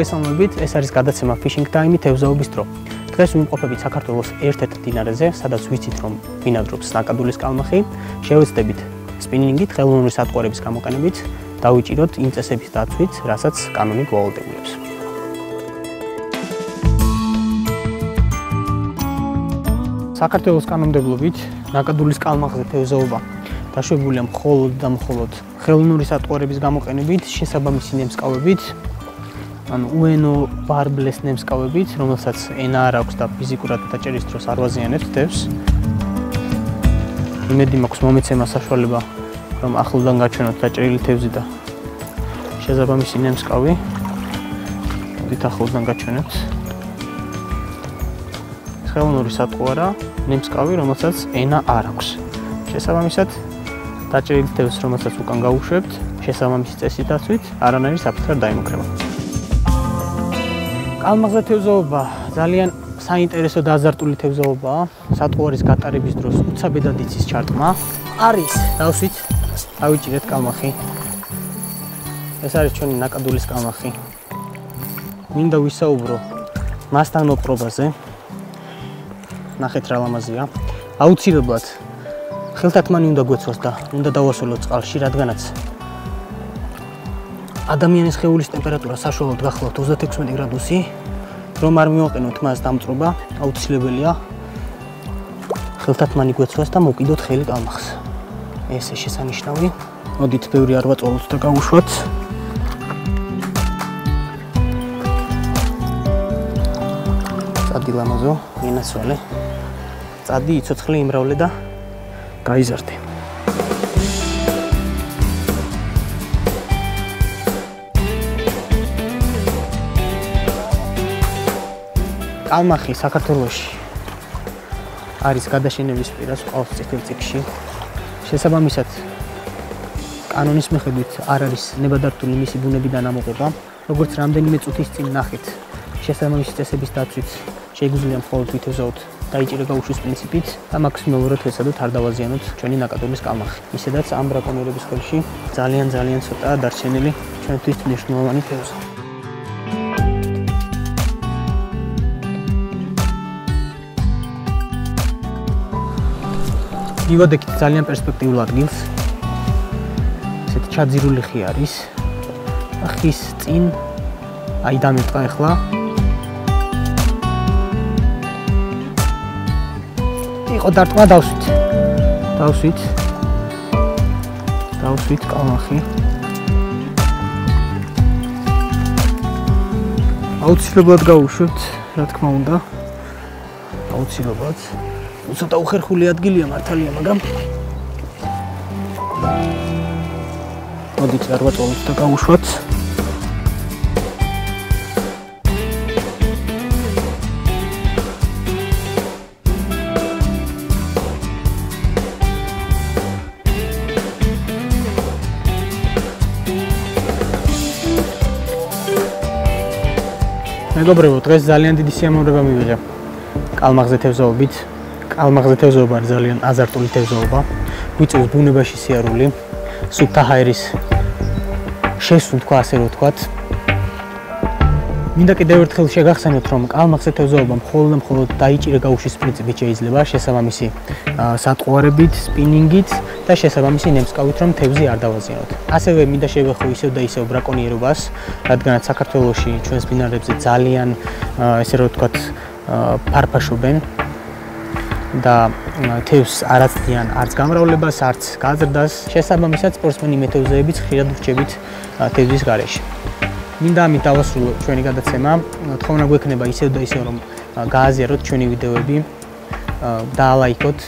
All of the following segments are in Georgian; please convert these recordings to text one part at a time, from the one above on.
მოგესალმებით, ეს არის გადაცემა Fishing Time თევზაობის დრო. დღეს ვიმყოფებით საქართველოს ერთ-ერთ დინარეზე, სადაც ვიცით რომ ბინადრობს ნაკადულის კალმახი. შევეცდებით სპინინგით, ხელოვნური სატყუარების გამოყენებით დავიჭიროთ იმ წესების დაცვით, რასაც კანონი გვავალდებულებს. საქართველოს კანონმდებლობით ნაკადულის კალმახზე თევზაობა დაშვებულია მხოლოდ და მხოლოდ ხელოვნური სატყუარების გამოყენებით, შესაბამისი ნემსკავებით, ანუ უენო ბარბლეს ნემსკავებით, რომელსაც ენა არ აქვს და ფიზიკურად დაჭერის დროს არ ვაზიანებს თევს. იმედი მაქვს მომეცემა საშუალება, რომ ახლოდან გაჩვენოთ დაჭერილი თევზი და შესაბამისი ნემსკავი. მოდით ახლოდან გაჩვენებთ. ხელოვნური სატყუარა, ნემსკავი, რომელსაც ენა არ აქვს. შესაბამისად, დაჭერილი თევზს, რომელსაც უკან გაუშვებთ, შესაბამისი წესით დაცვით, არანაირი საფრთხე არ დაიმუქრება. კალმახზე თევზაობა ძალიან საინტერესო და აზარტული თევზაობაა. სატყუარის გატარების დროს უცაბედად იცის ჩარტყმა. არის დავსვით, ავიჭირეთ კალმახი. ეს არის ჩვენი ნაკადულის კალმახი. მინდა ვისაუბრო მასთან მოპრობაზე. ნახეთ რა ლამაზია. აუცილებლად ხელთათმანი უნდა გვეცოს და უნდა დავასრულოთ წყალში, რადგანაც ადამიანის ხეულის ტემპერატურა საშუალოდ გახლავთ 36 გრადუსი. რომ არ მივაყენოთ მას დამწრობა, აუცილებელია ხელთათმანი გვეცვას და მოკიდოთ ხელი კალმახს. ესე შესანიშნავი. მოდით ბევრი არ ვაწოლოთ და გავუშვათ. წადი ლამაზო, ინასვალე. წადი იცოცხლე იმრავლე და გაიზარდე. კალმახი საქართველოში არის გადაშენების პირას ყავს წითელ წიგში. შესაბამისად კანონის მიხედვით არ არის ნებადართული მისი ბუნებიდან ამოღება, როგორც რამდენიმე წუთის წინ ნახეთ. შესაბამისი წესების დაცვით შეგვიძლია მხოლოდ ვითეზოთ დაიჭირა გაუშვის პრინციპით და მაქსიმალურად ვეცადოთ არ დავაზიანოთ ჩვენი ნაკადულის კალმახი. ისედაც ამ ბრაკონიერების ხელში ძალიან ძალიან ცოტაა დარჩენილი ჩვენთვის მნიშვნელოვანი თევზი. მივადექით ძალიან პერსპექტიულ ადგილს. ესეთი ჩაძირული ხი არის. ხის წინ აი დამეტყა ახლა. იყო დარტყმა დავსვით. დავსვით. დავსვით კალმახი. აუცილებლად გავუშვებთ, რა თქმა უნდა. აუცილებლად. ცოტა უხერხული ადგილია მართალია, მაგრამ მოდით არ ვაწოლოთ და გავუშვათ. მეგობრებო, დღეს ძალიან დიდი სიამოვნება მივიღე. კალმახზე თევზაობით კალმახზე თევზაობა არის ძალიან აზარტული თევზაობა. გვიწევს ბუნებაში სიარული, სუფთა ჰაერის შესულ თქვა ასე რომ ვთქვათ. მინდა კიდევ ერთხელ შეგახსენოთ, რომ კალმახზე თევზაობა მხოლოდ მხოლოდ დაიჭირა გაუშვის პრინციპით შეიძლება შესაბამისი სატყუარებით, სპინინგით და შესაბამისი ნემსკავით, რომ თევზი არ დავაზიანოთ. ასევე მინდა შევეხო ისევ და ისევ ბრაკონიერობას, რადგანაც საქართველოში ჩვენს ბინარებზე ძალიან ესე რომ ვთქვათ ფარფაშობენ და თევს არაცდიან არც გამრავლებას, არც გაზრდას. შესაბამისად, სპორტსმენი მეთევზეებიც ხშირად ვრჩებით თევზის გარეშე. მინდა ამით დავასრულო ჩვენი გადაცემა. თხოვნა გვექნება ისევ და ისევ რომ გააზიაროთ ჩვენი ვიდეოები და ლაიქოთ.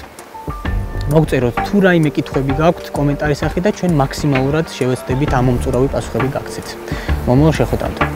მოგწეროთ თუ რაიმე კითხვები გაქვთ კომენტარის სახით და ჩვენ მაქსიმალურად შევეცდებით ამ მომწურავი პასუხები გაგცეთ. მომავალ შეხვედრამდე.